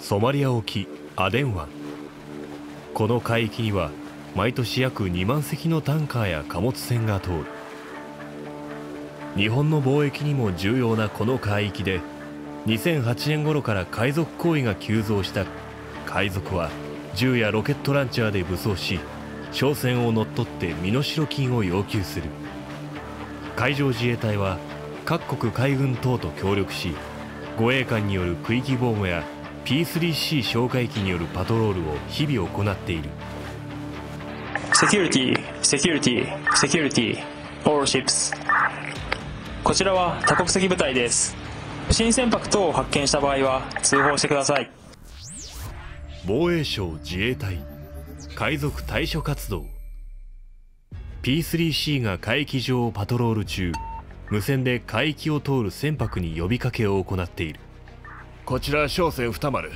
ソマリア沖アデン湾。この海域には毎年約2万隻のタンカーや貨物船が通る。日本の貿易にも重要なこの海域で2008年頃から海賊行為が急増した。海賊は銃やロケットランチャーで武装し商船を乗っ取って身代金を要求する。海上自衛隊は各国海軍等と協力し護衛艦による区域防護や P3C 哨戒機によるパトロールを日々行っているセキュリティ、セキュリティ、セキュリティ、オールシップス。こちらは多国籍部隊です。不審船舶等を発見した場合は通報してください。防衛省自衛隊海賊対処活動 P3C が海域上をパトロール中無線で海域を通る船舶に呼びかけを行っているこちら商船二丸。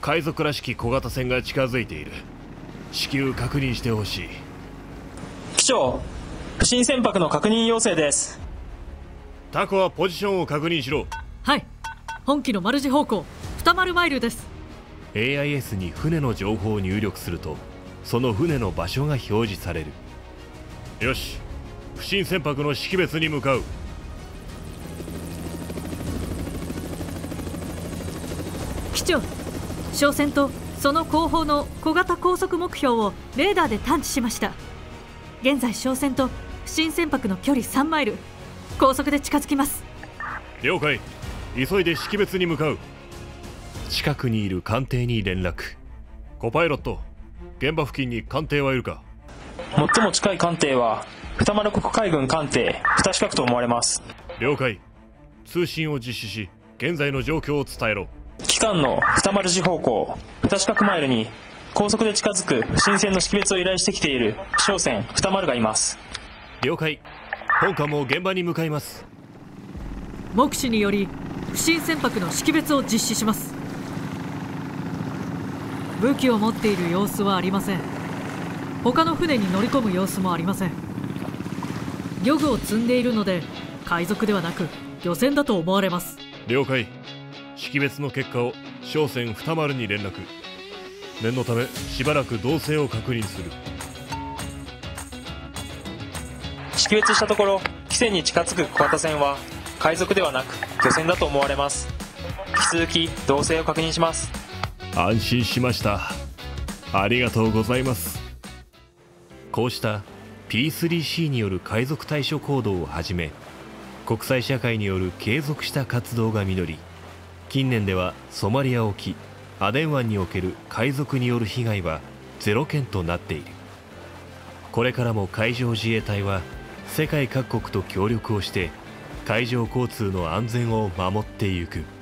海賊らしき小型船が近づいている。至急確認してほしい。機長、不審船舶の確認要請です。タコはポジションを確認しろ。はい。本機のマルジ方向。二丸マイルです。AIS に船の情報を入力するとその船の場所が表示される。よし。不審船舶の識別に向かう機長商船とその後方の小型高速目標をレーダーで探知しました。現在商船と不審船舶の距離3マイル。高速で近づきます。了解。急いで識別に向かう。近くにいる艦艇に連絡。コパイロット現場付近に艦艇はいるか？最も近い艦艇は、二丸国海軍艦艇、二四角と思われます。了解。通信を実施し現在の状況を伝えろ機関の二丸四方向、二四角マイルに、高速で近づく不審船の識別を依頼してきている商船二丸がいます。了解。本艦も現場に向かいます。目視により不審船舶の識別を実施します。武器を持っている様子はありません。他の船に乗り込む様子もありません。漁具を積んでいるので海賊ではなく漁船だと思われます。了解識別の結果を商船二丸に連絡念のためしばらく動静を確認する識別したところ、汽船に近づく小型船は、海賊ではなく漁船だと思われます。引き続き、動静を確認します。安心しましたありがとうございますこうした P3C による海賊対処行動をはじめ国際社会による継続した活動が実り近年ではソマリア沖アデン湾における海賊による被害はゼロ件となっている。これからも海上自衛隊は世界各国と協力をして海上交通の安全を守ってゆく。